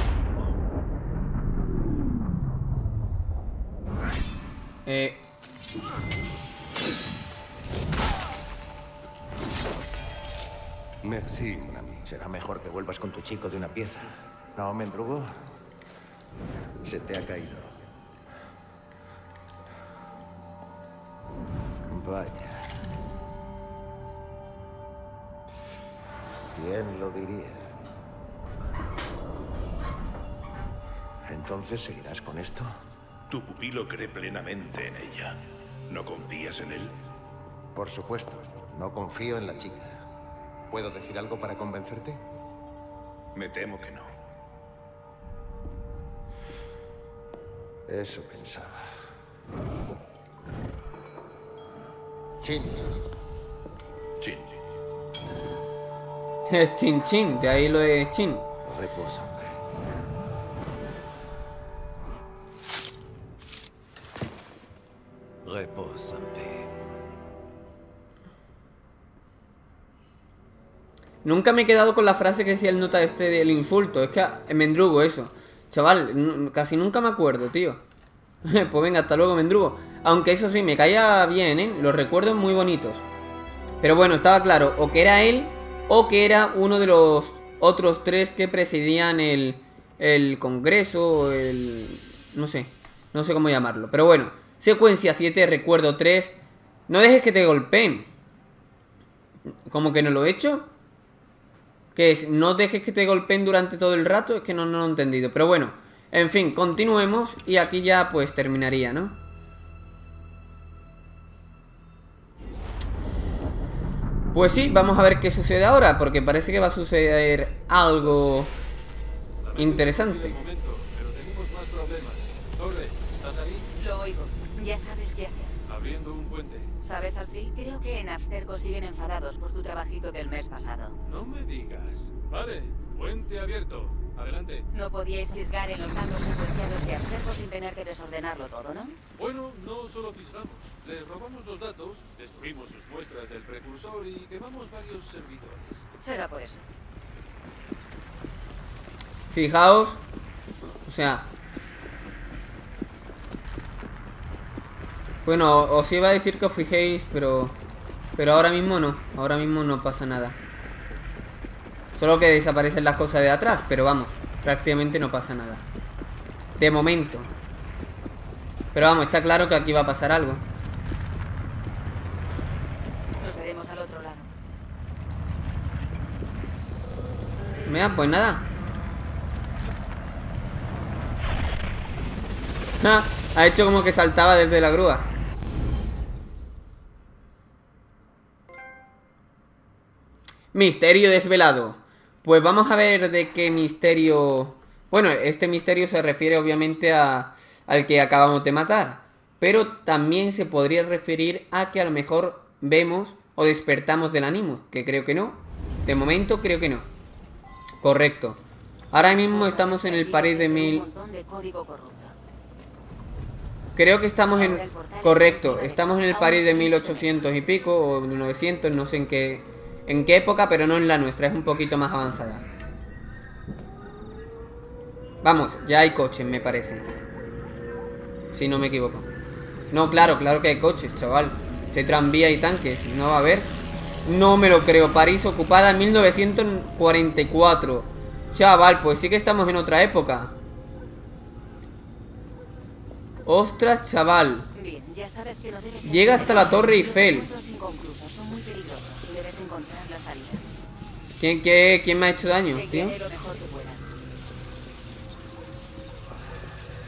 Eh... Merci. Será mejor que vuelvas con tu chico de una pieza. ¿No, mendrugo? Se te ha caído. Vaya. ¿Quién lo diría? ¿Entonces seguirás con esto? Tu pupilo cree plenamente en ella. ¿No confías en él? Por supuesto. No confío en la chica. ¿Puedo decir algo para convencerte? Me temo que no. Eso pensaba. Chin. Chin. Es chin chin, de ahí lo de chin Reposa. Reposa. Nunca me he quedado con la frase que decía el nota este del insulto Es que ah, Mendrugo eso Chaval, casi nunca me acuerdo, tío. [laughs] Pues venga, hasta luego, Mendrugo. Aunque eso sí, me caía bien, ¿eh? Los recuerdos muy bonitos. Pero bueno, estaba claro O que era él O que era uno de los otros tres que presidían el, el congreso El... No sé No sé cómo llamarlo. Pero bueno Secuencia 7, recuerdo 3 No dejes que te golpeen. ¿Cómo que no lo he hecho? Que es, no dejes que te golpeen durante todo el rato, es que no, no lo he entendido. Pero bueno, en fin, continuemos y aquí ya pues terminaría, ¿no? Pues sí, vamos a ver qué sucede ahora, porque parece que va a suceder algo interesante. Lo oigo qué hacer. Abriendo un puente. ¿Sabes, Alfil? Creo que en Abstergo siguen enfadados por tu trabajito del mes pasado. No me digas. Vale, puente abierto. Adelante. No podíais fisgar en los datos secuenciados de Abstergo sin tener que desordenarlo todo, ¿no? Bueno, no solo fisgamos. Les robamos los datos, destruimos sus muestras del precursor y quemamos varios servidores. Será por eso. Fijaos, o sea... Bueno, os iba a decir que os fijéis, pero... Pero ahora mismo no, ahora mismo no pasa nada. Solo que desaparecen las cosas de atrás, pero vamos, prácticamente no pasa nada. De momento. Pero vamos, está claro que aquí va a pasar algo. Nos veremos al otro lado. Mira, pues nada. Ha hecho como que saltaba desde la grúa. Misterio desvelado. Pues vamos a ver de qué misterio Bueno, este misterio se refiere obviamente a, al que acabamos de matar. Pero también se podría referir a que a lo mejor vemos o despertamos del ánimo. Que creo que no. De momento creo que no. Correcto. Ahora mismo estamos en el París de mil... Creo que estamos en... Correcto, estamos en el París de 1800 y pico, o 900, no sé en qué... En qué época, pero no en la nuestra, es un poquito más avanzada. Vamos, ya hay coches, me parece. Si no me equivoco. No, claro, claro que hay coches, chaval. Se tranvía y tanques, no va a haber. No me lo creo. París ocupada en 1944. Chaval, pues sí que estamos en otra época. Ostras, chaval. Llega hasta la Torre Eiffel. ¿Quién, ¿Quién me ha hecho daño, tío?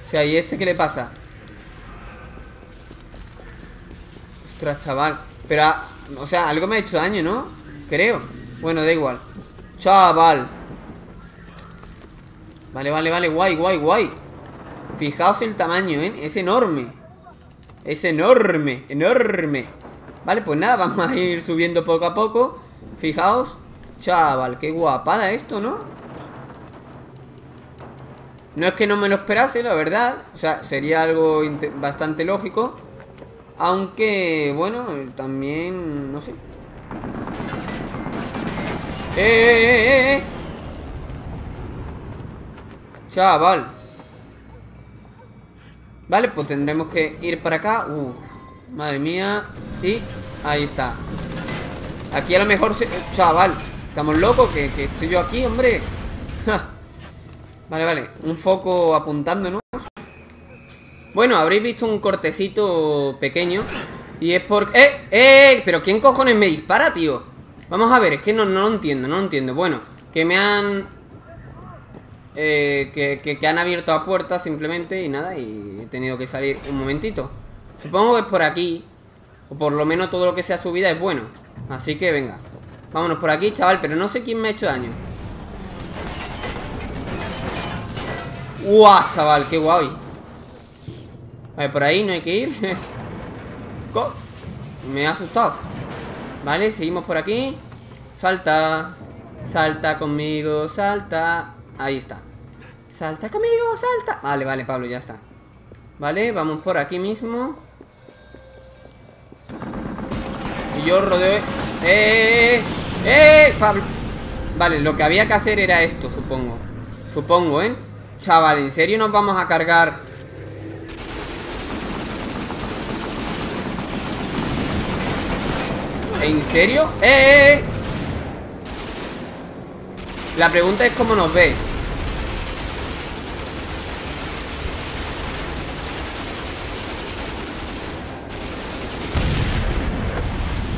O sea, ¿y este qué le pasa? Ostras, chaval. Pero, ah, o sea, algo me ha hecho daño, ¿no? Creo. Bueno, da igual. Chaval. Vale, vale, vale, guay, guay, guay. Fijaos el tamaño, ¿eh? Es enorme. Es enorme, enorme. Vale, pues nada, [laughs] vamos a ir subiendo poco a poco. Fijaos Chaval, qué guapada esto, ¿no? No es que no me lo esperase, la verdad. O sea, sería algo bastante lógico. Aunque, bueno, también... No sé. ¡Eh, eh, eh, eh! Chaval. Vale, pues tendremos que ir para acá. Madre mía. Y ahí está. Aquí a lo mejor se... Chaval, ¿estamos locos? que estoy yo aquí, hombre? Vale, vale, un foco apuntándonos Bueno, habréis visto un cortecito pequeño Y es por... ¡Eh! ¡Eh! ¿Pero quién cojones me dispara, tío? Vamos a ver, es que no, no lo entiendo, no lo entiendo Bueno, que me han... Eh, que, que, han abierto la puerta simplemente y nada Y he tenido que salir un momentito Supongo que es por aquí O por lo menos todo lo que sea subida es bueno Así que venga Vámonos por aquí, chaval, pero no sé quién me ha hecho daño. ¡Guau, chaval! ¡Qué guay! Vale, por ahí no hay que ir. [laughs] Me ha asustado. Vale, seguimos por aquí. Salta Salta conmigo, salta. Ahí está. Salta conmigo, salta. Vale, vale, Pablo, ya está. Vale, vamos por aquí mismo. Y yo rodeo ¡Eh! ¡Eh! Vale, lo que había que hacer era esto, supongo Supongo, ¿eh? Chaval, ¿en serio nos vamos a cargar? ¿En serio? ¡Eh, eh, eh! La pregunta es cómo nos ve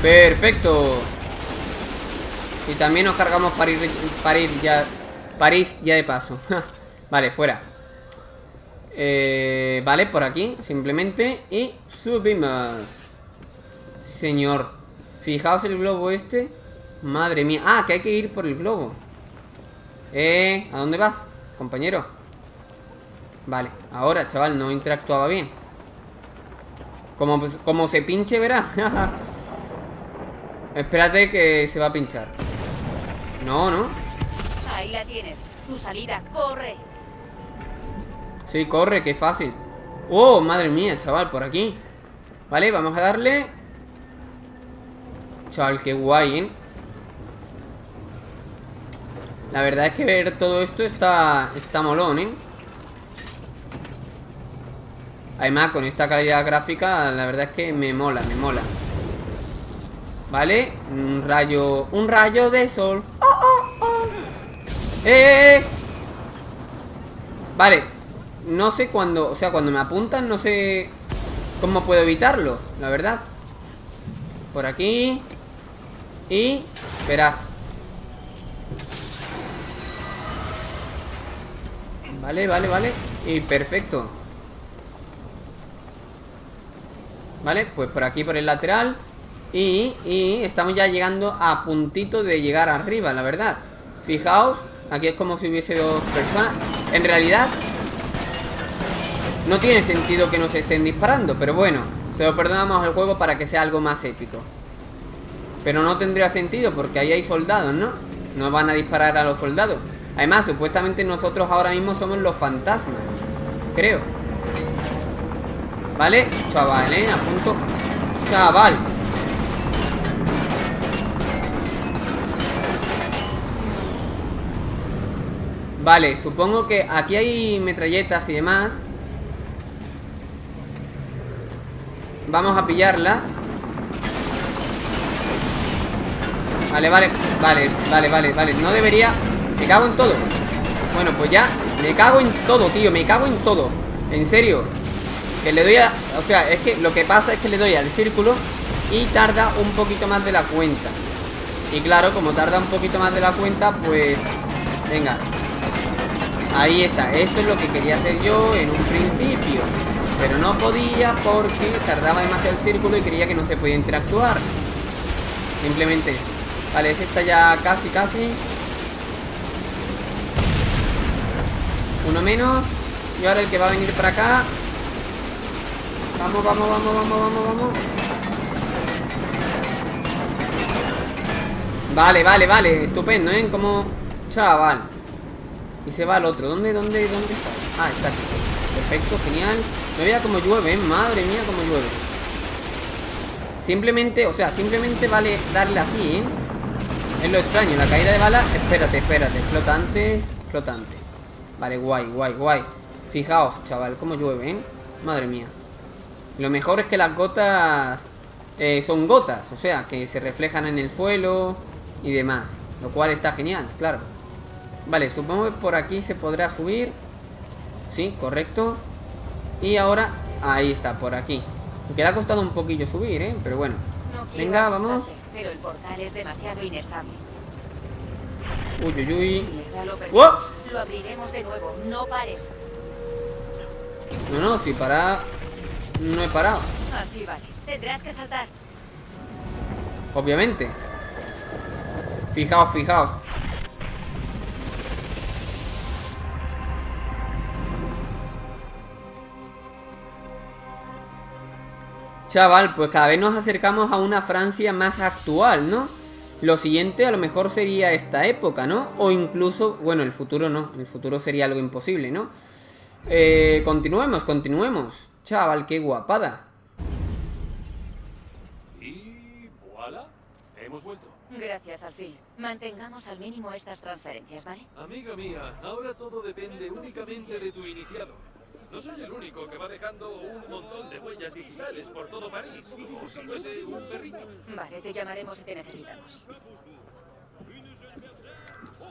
Perfecto. Y también nos cargamos París, París ya París ya de paso. [laughs] Vale, fuera. Eh, Vale, por aquí Simplemente. Y subimos. Señor. Fijaos el globo este. Madre mía. Ah, que hay que ir por el globo. Eh, ¿a dónde vas? Compañero Vale, ahora, chaval, no interactuaba bien. Como, como se pinche, verá [laughs] Espérate que se va a pinchar. No, ¿no? Ahí la tienes, tu salida, corre. Sí, corre, qué fácil. Oh, madre mía, chaval, por aquí. Vale, vamos a darle. Chaval, qué guay, ¿eh? La verdad es que ver todo esto está, está molón, ¿eh? Además, con esta calidad gráfica, la verdad es que me mola, me mola ¿Vale? Un rayo... Un rayo de sol ¡Oh, oh, oh! ¡Eh! eh! Vale no sé cuándo, o sea, cuando me apuntan no sé cómo puedo evitarlo, la verdad. Por aquí. Y verás. Vale, vale, vale. Y perfecto. Vale, pues por aquí, por el lateral. Y, estamos ya llegando a puntito de llegar arriba, la verdad. Fijaos, aquí es como si hubiese dos personas. En realidad, no tiene sentido que nos estén disparando, pero bueno, se lo perdonamos al juego para que sea algo más épico. Pero no tendría sentido porque ahí hay soldados, ¿no? No van a disparar a los soldados. Además, supuestamente nosotros ahora mismo somos los fantasmas. Creo. ¿Vale? Chaval, ¿eh? A punto... Chaval. Vale, supongo que aquí hay metralletas y demás. Vamos a pillarlas. Vale, vale, vale, vale, vale, vale. No debería... Me cago en todo. Bueno, pues ya. Me cago en todo, tío. Me cago en todo. En serio. Que le doy a... O sea, es que lo que pasa es que le doy al círculo Y tarda un poquito más de la cuenta. Y claro, como tarda un poquito más de la cuenta Pues... Venga Ahí está, esto es lo que quería hacer yo en un principio Pero no podía porque tardaba demasiado el círculo y creía que no se podía interactuar. Simplemente Vale, ese está ya casi, casi. Uno menos Y ahora el que va a venir para acá. Vamos, vamos, vamos, vamos, vamos, vamos. Vale, vale, vale Estupendo, ¿eh? Como... Chaval y se va al otro. ¿Dónde, dónde, dónde está? Ah, está aquí. Perfecto, genial. No vea cómo llueve, ¿eh? Madre mía, cómo llueve. Simplemente, o sea, simplemente vale darle así, ¿eh? Es lo extraño, la caída de bala Espérate, espérate, flotante Flotante Vale, guay, guay, guay Fijaos, chaval, cómo llueve, ¿eh? Madre mía Lo mejor es que las gotas eh, Son gotas, o sea, que se reflejan en el suelo Y demás Lo cual está genial, claro Vale, supongo que por aquí se podrá subir. Sí, correcto. Y ahora, ahí está, por aquí. Aunque le ha costado un poquillo subir, ¿eh? Pero bueno. Venga, vamos. Pero el portal es demasiado inestable. Uy, uy, uy. ¡Oh! Lo abriremos de nuevo, no pares. No, no, si para... No he parado. Así vale, tendrás que saltar. Obviamente. Fijaos, fijaos Chaval, pues cada vez nos acercamos a una Francia más actual, ¿no? Lo siguiente a lo mejor sería esta época, ¿no? O incluso, bueno, el futuro no, el futuro sería algo imposible, ¿no? Eh, continuemos, continuemos. Chaval, qué guapada. Y voilà, hemos vuelto. Gracias, Alfil. Mantengamos al mínimo estas transferencias, ¿vale? Amiga mía, ahora todo depende únicamente de tu iniciado. No soy el único que va dejando un montón de huellas digitales por todo París, como si fuese un perrito. Vale, te llamaremos si te necesitamos.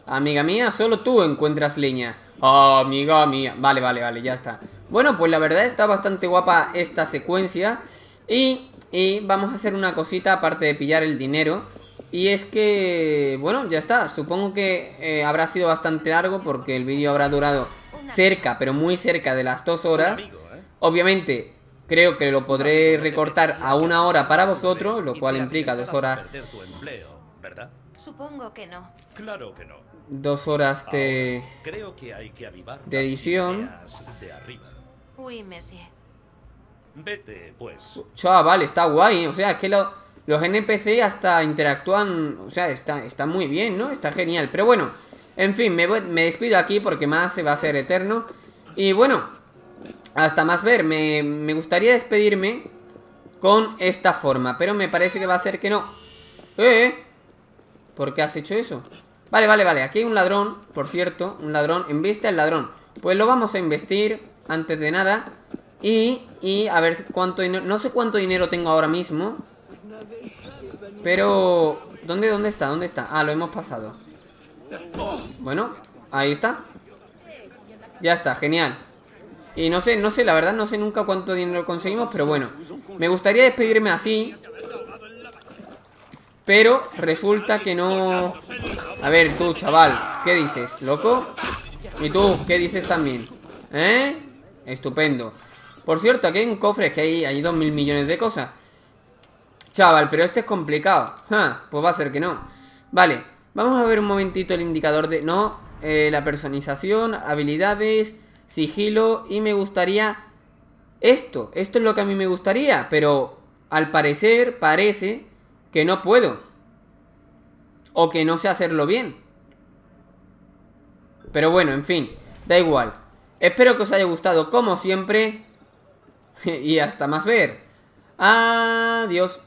Amiga mía, solo tú encuentras leña. amiga mía. Vale, vale, vale, ya está. Bueno, pues la verdad está bastante guapa esta secuencia. Y, y vamos a hacer una cosita aparte de pillar el dinero. Y es que, bueno, ya está. Supongo que eh, habrá sido bastante largo porque el vídeo habrá durado cerca, pero muy cerca de las dos horas. ¿eh? Obviamente, creo que lo podré recortar a una hora para vosotros, lo cual implica dos horas. Supongo que no. Claro que no. Dos horas de, Creo que hay que avivar de edición. Vete, pues. Chaval, está guay. O sea, es que lo, los NPC hasta interactúan. O sea, está, está muy bien, ¿no? Está genial. Pero bueno. En fin, me, despido aquí porque más se va a ser eterno. Y bueno, hasta más ver. Me, gustaría despedirme con esta forma. Pero me parece que va a ser que no. ¿Eh? ¿Por qué has hecho eso? Vale, vale, vale. Aquí hay un ladrón, por cierto. Un ladrón. Embiste al ladrón. Pues lo vamos a investir antes de nada. Y, y a ver cuánto dinero... No sé cuánto dinero tengo ahora mismo. Pero... ¿Dónde, dónde está? ¿Dónde está? Ah, lo hemos pasado. Bueno, ahí está Ya está, genial Y no sé, no sé, la verdad no sé nunca cuánto dinero conseguimos Pero bueno, me gustaría despedirme así Pero resulta que no... A ver, tú, chaval ¿Qué dices? ¿Loco? ¿Y tú? ¿Qué dices también? ¿Eh? Estupendo Por cierto, aquí hay un cofre Que hay, hay dos mil millones de cosas Chaval, pero este es complicado Pues va a ser que no Vale Vamos a ver un momentito el indicador de... No, eh, la personalización, habilidades, sigilo y me gustaría esto. Esto es lo que a mí me gustaría, pero al parecer parece que no puedo. O que no sé hacerlo bien. Pero bueno, en fin, da igual. Espero que os haya gustado como siempre. [laughs] y hasta más ver. Adiós.